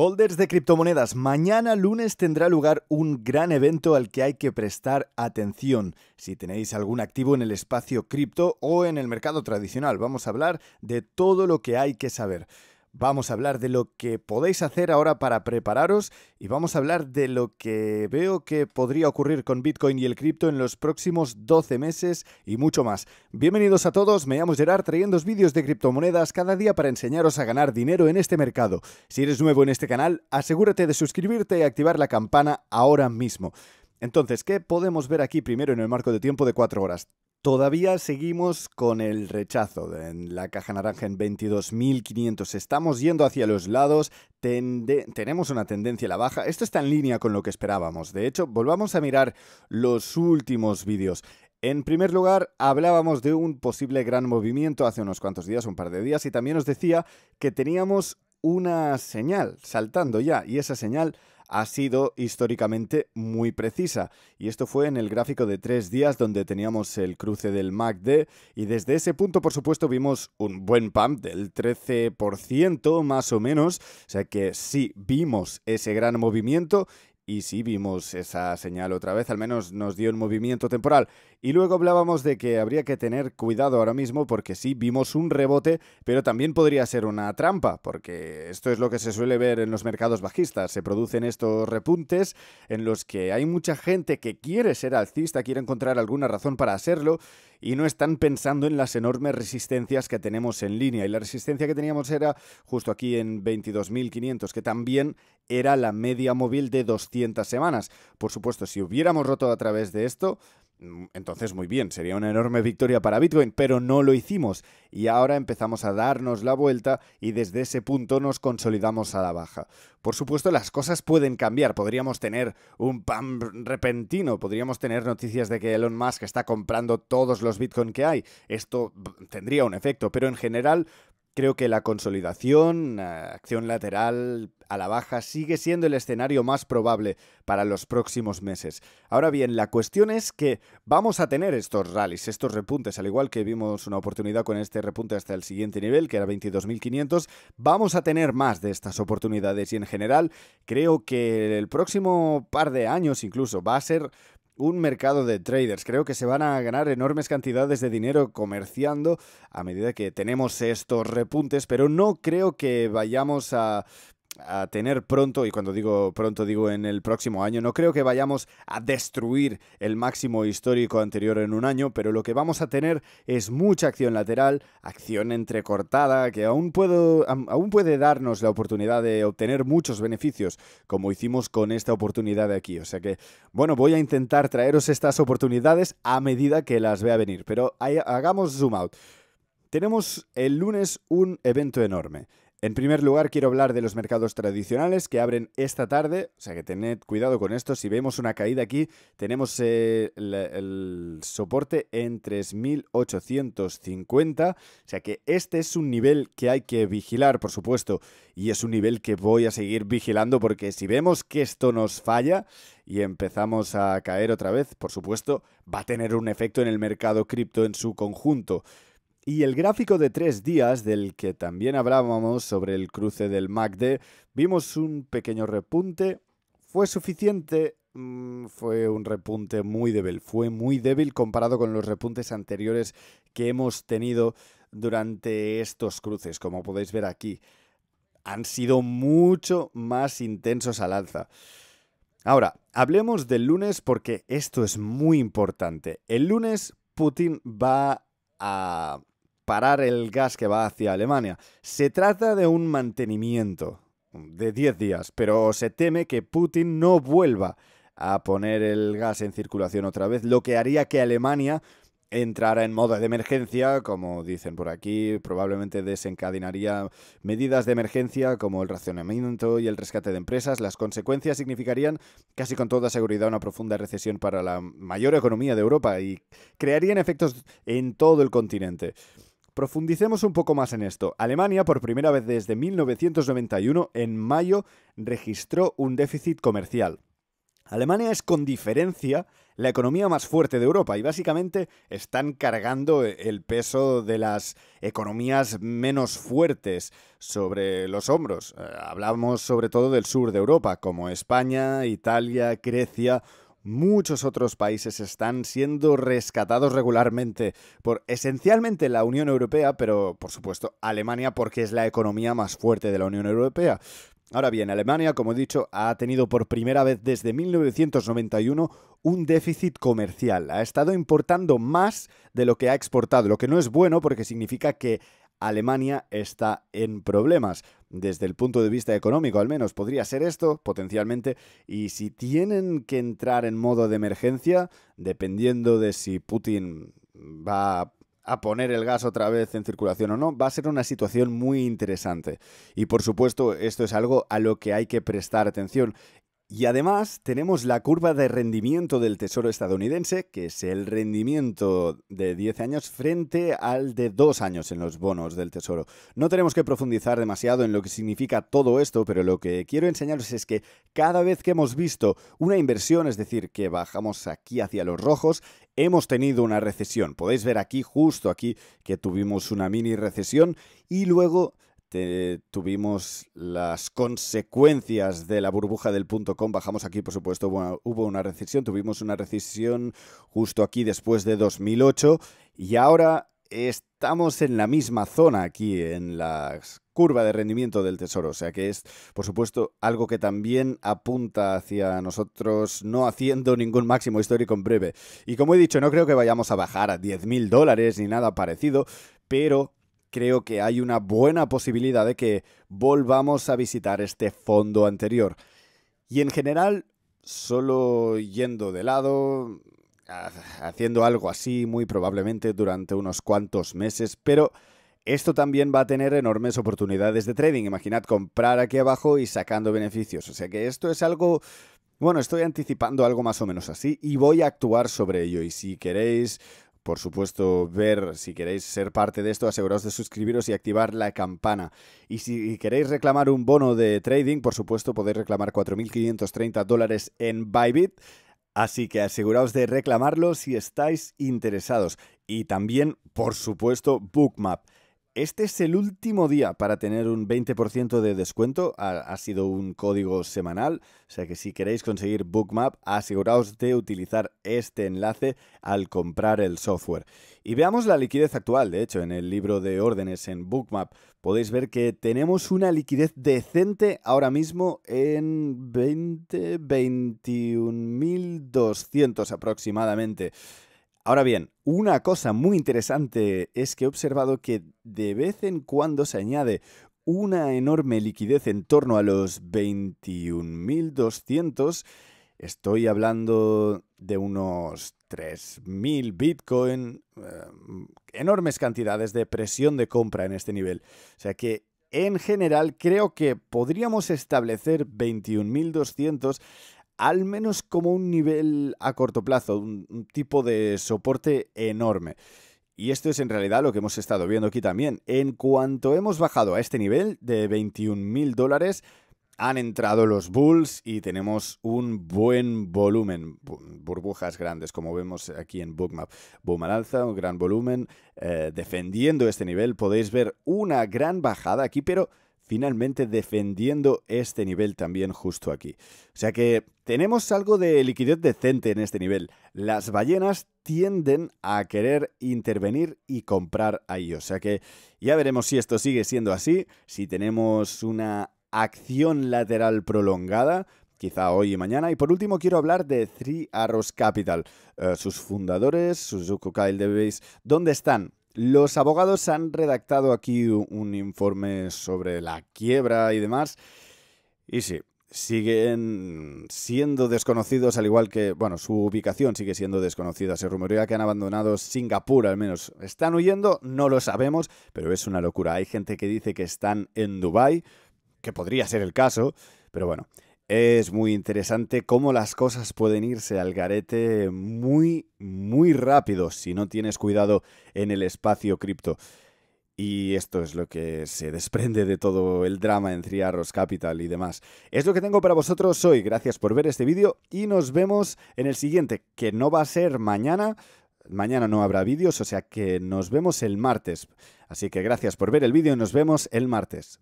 Holders de criptomonedas, mañana lunes tendrá lugar un gran evento al que hay que prestar atención. Si tenéis algún activo en el espacio cripto o en el mercado tradicional, vamos a hablar de todo lo que hay que saber. Vamos a hablar de lo que podéis hacer ahora para prepararos y vamos a hablar de lo que veo que podría ocurrir con Bitcoin y el cripto en los próximos 12 meses y mucho más. Bienvenidos a todos, me llamo Gerard trayendo vídeos de criptomonedas cada día para enseñaros a ganar dinero en este mercado. Si eres nuevo en este canal, asegúrate de suscribirte y activar la campana ahora mismo. Entonces, ¿qué podemos ver aquí primero en el marco de tiempo de 4 horas? Todavía seguimos con el rechazo en la caja naranja en 22.500. Estamos yendo hacia los lados, tenemos una tendencia a la baja. Esto está en línea con lo que esperábamos. De hecho, volvamos a mirar los últimos vídeos. En primer lugar, hablábamos de un posible gran movimiento hace unos cuantos días, un par de días, y también os decía que teníamos una señal saltando ya, y esa señal ha sido históricamente muy precisa. Y esto fue en el gráfico de tres días donde teníamos el cruce del MACD y desde ese punto por supuesto vimos un buen pump del 13% más o menos. O sea que sí vimos ese gran movimiento y sí vimos esa señal otra vez, al menos nos dio un movimiento temporal. Y luego hablábamos de que habría que tener cuidado ahora mismo porque sí vimos un rebote, pero también podría ser una trampa, porque esto es lo que se suele ver en los mercados bajistas. Se producen estos repuntes en los que hay mucha gente que quiere ser alcista, quiere encontrar alguna razón para hacerlo y no están pensando en las enormes resistencias que tenemos en línea. Y la resistencia que teníamos era justo aquí en 22.500, que también era la media móvil de 200 semanas. Por supuesto, si hubiéramos roto a través de esto, entonces muy bien, sería una enorme victoria para Bitcoin, pero no lo hicimos. Y ahora empezamos a darnos la vuelta y desde ese punto nos consolidamos a la baja. Por supuesto, las cosas pueden cambiar, podríamos tener un pam repentino, podríamos tener noticias de que Elon Musk está comprando todos los Bitcoin que hay, esto tendría un efecto, pero en general Creo que la consolidación, acción lateral a la baja, sigue siendo el escenario más probable para los próximos meses. Ahora bien, la cuestión es que vamos a tener estos rallies, estos repuntes, al igual que vimos una oportunidad con este repunte hasta el siguiente nivel, que era 22.500, vamos a tener más de estas oportunidades y en general creo que el próximo par de años incluso va a ser un mercado de traders. Creo que se van a ganar enormes cantidades de dinero comerciando a medida que tenemos estos repuntes, pero no creo que vayamos a a tener pronto, y cuando digo pronto digo en el próximo año, no creo que vayamos a destruir el máximo histórico anterior en un año, pero lo que vamos a tener es mucha acción lateral, acción entrecortada, que aún, puedo, aún puede darnos la oportunidad de obtener muchos beneficios, como hicimos con esta oportunidad de aquí. O sea que, bueno, voy a intentar traeros estas oportunidades a medida que las vea venir, pero hagamos zoom out. Tenemos el lunes un evento enorme. En primer lugar, quiero hablar de los mercados tradicionales que abren esta tarde, o sea que tened cuidado con esto. Si vemos una caída aquí, tenemos eh, el, soporte en 3.850, o sea que este es un nivel que hay que vigilar, por supuesto, y es un nivel que voy a seguir vigilando porque si vemos que esto nos falla y empezamos a caer otra vez, por supuesto, va a tener un efecto en el mercado cripto en su conjunto. Y el gráfico de tres días, del que también hablábamos sobre el cruce del MACD, vimos un pequeño repunte. ¿Fue suficiente? Mm, fue un repunte muy débil. Fue muy débil comparado con los repuntes anteriores que hemos tenido durante estos cruces, como podéis ver aquí. Han sido mucho más intensos al alza. Ahora, hablemos del lunes porque esto es muy importante. El lunes Putin va a parar el gas que va hacia Alemania. Se trata de un mantenimiento de 10 días, pero se teme que Putin no vuelva a poner el gas en circulación otra vez, lo que haría que Alemania entrara en modo de emergencia, como dicen por aquí, probablemente desencadenaría medidas de emergencia como el racionamiento y el rescate de empresas. Las consecuencias significarían casi con toda seguridad una profunda recesión para la mayor economía de Europa y crearían efectos en todo el continente. Profundicemos un poco más en esto. Alemania, por primera vez desde 1991, en mayo, registró un déficit comercial. Alemania es con diferencia la economía más fuerte de Europa y básicamente están cargando el peso de las economías menos fuertes sobre los hombros. Eh, hablamos sobre todo del sur de Europa, como España, Italia, Grecia muchos otros países están siendo rescatados regularmente por esencialmente la Unión Europea, pero por supuesto Alemania porque es la economía más fuerte de la Unión Europea. Ahora bien, Alemania, como he dicho, ha tenido por primera vez desde 1991 un déficit comercial. Ha estado importando más de lo que ha exportado, lo que no es bueno porque significa que Alemania está en problemas. Desde el punto de vista económico, al menos, podría ser esto, potencialmente. Y si tienen que entrar en modo de emergencia, dependiendo de si Putin va a poner el gas otra vez en circulación o no, va a ser una situación muy interesante. Y por supuesto, esto es algo a lo que hay que prestar atención. Y además tenemos la curva de rendimiento del Tesoro estadounidense, que es el rendimiento de 10 años frente al de 2 años en los bonos del Tesoro. No tenemos que profundizar demasiado en lo que significa todo esto, pero lo que quiero enseñaros es que cada vez que hemos visto una inversión, es decir, que bajamos aquí hacia los rojos, hemos tenido una recesión. Podéis ver aquí, justo aquí, que tuvimos una mini recesión y luego tuvimos las consecuencias de la burbuja del punto com. Bajamos aquí, por supuesto, hubo una recesión. Tuvimos una recesión justo aquí después de 2008 y ahora estamos en la misma zona aquí, en la curva de rendimiento del tesoro. O sea que es, por supuesto, algo que también apunta hacia nosotros no haciendo ningún máximo histórico en breve. Y como he dicho, no creo que vayamos a bajar a 10.000 dólares ni nada parecido, pero creo que hay una buena posibilidad de que volvamos a visitar este fondo anterior. Y en general, solo yendo de lado, haciendo algo así muy probablemente durante unos cuantos meses, pero esto también va a tener enormes oportunidades de trading. Imaginad comprar aquí abajo y sacando beneficios. O sea que esto es algo... Bueno, estoy anticipando algo más o menos así y voy a actuar sobre ello. Y si queréis por supuesto, ver si queréis ser parte de esto, aseguraos de suscribiros y activar la campana. Y si queréis reclamar un bono de trading, por supuesto, podéis reclamar 4.530 dólares en Bybit. Así que aseguraos de reclamarlo si estáis interesados. Y también, por supuesto, Bookmap. Este es el último día para tener un 20% de descuento. Ha, sido un código semanal. O sea que si queréis conseguir Bookmap, aseguraos de utilizar este enlace al comprar el software. Y veamos la liquidez actual. De hecho, en el libro de órdenes en Bookmap podéis ver que tenemos una liquidez decente ahora mismo en 20, 21.200 aproximadamente. Ahora bien, una cosa muy interesante es que he observado que de vez en cuando se añade una enorme liquidez en torno a los 21.200. Estoy hablando de unos 3.000 Bitcoin, eh, enormes cantidades de presión de compra en este nivel. O sea que en general creo que podríamos establecer 21.200 al menos como un nivel a corto plazo, un, tipo de soporte enorme. Y esto es en realidad lo que hemos estado viendo aquí también. En cuanto hemos bajado a este nivel de 21 mil dólares, han entrado los bulls y tenemos un buen volumen, burbujas grandes, como vemos aquí en Bookmap. Boom al alza, un gran volumen, eh, defendiendo este nivel. Podéis ver una gran bajada aquí, pero finalmente defendiendo este nivel también justo aquí. O sea que tenemos algo de liquidez decente en este nivel. Las ballenas tienden a querer intervenir y comprar ahí. O sea que ya veremos si esto sigue siendo así, si tenemos una acción lateral prolongada, quizá hoy y mañana. Y por último quiero hablar de Three Arrows Capital. Eh, sus fundadores, Suzuko Kyle Davis, ¿dónde están? Los abogados han redactado aquí un informe sobre la quiebra y demás. Y sí, siguen siendo desconocidos, al igual que, bueno, su ubicación sigue siendo desconocida. Se rumorea que han abandonado Singapur, al menos. ¿Están huyendo? No lo sabemos, pero es una locura. Hay gente que dice que están en Dubái, que podría ser el caso, pero bueno. Es muy interesante cómo las cosas pueden irse al garete muy, muy rápido si no tienes cuidado en el espacio cripto. y esto es lo que se desprende de todo el drama en Three Arrows Capital y demás. Es lo que tengo para vosotros hoy. Gracias por ver este vídeo y nos vemos en el siguiente, que no va a ser mañana. Mañana no habrá vídeos, o sea que nos vemos el martes. Así que gracias por ver el vídeo y nos vemos el martes.